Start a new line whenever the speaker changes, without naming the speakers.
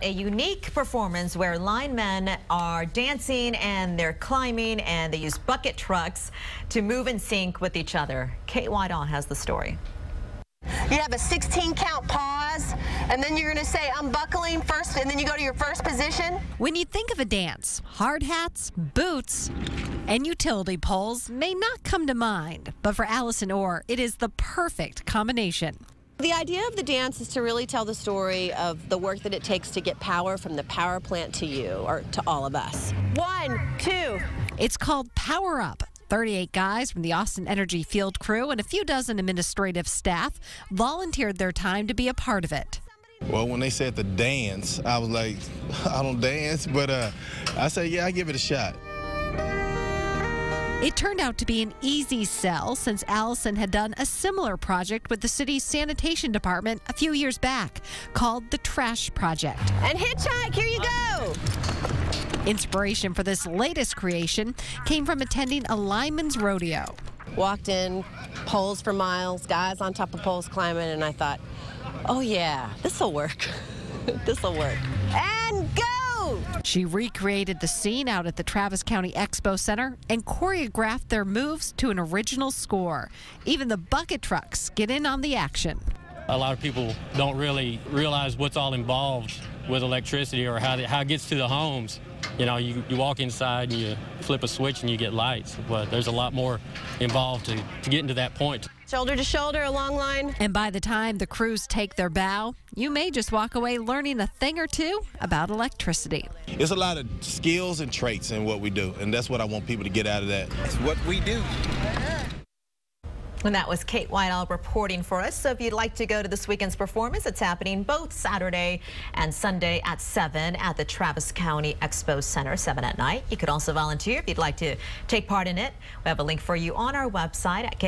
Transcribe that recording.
A unique performance where linemen are dancing and they're climbing and they use bucket trucks to move in sync with each other. Kate Whitehall has the story.
You have a 16 count pause, and then you're going to say unbuckling first, and then you go to your first position.
When you think of a dance, hard hats, boots, and utility poles may not come to mind, but for Allison Orr, it is the perfect combination.
The idea of the dance is to really tell the story of the work that it takes to get power from the power plant to you, or to all of us. One, two.
It's called Power Up. 38 guys from the Austin Energy Field crew and a few dozen administrative staff volunteered their time to be a part of it.
Well, when they said the dance, I was like, I don't dance, but uh, I said, yeah, I give it a shot.
It turned out to be an easy sell since Allison had done a similar project with the city's sanitation department a few years back called the Trash Project.
And hitchhike, here you go.
Inspiration for this latest creation came from attending a lineman's rodeo.
Walked in, poles for miles, guys on top of poles climbing, and I thought, oh yeah, this'll work. this'll work. And go!
She recreated the scene out at the Travis County Expo Center and choreographed their moves to an original score. Even the bucket trucks get in on the action.
A lot of people don't really realize what's all involved with electricity or how, how it gets to the homes. You know, you, you walk inside and you flip a switch and you get lights, but there's a lot more involved to, to get into that point.
Shoulder to shoulder, a long line.
And by the time the crews take their bow, you may just walk away learning a thing or two about electricity.
It's a lot of skills and traits in what we do, and that's what I want people to get out of that.
It's what we do.
And that was Kate Whitehall reporting for us. So if you'd like to go to this weekend's performance, it's happening both Saturday and Sunday at 7 at the Travis County Expo Center, 7 at night. You could also volunteer if you'd like to take part in it. We have a link for you on our website at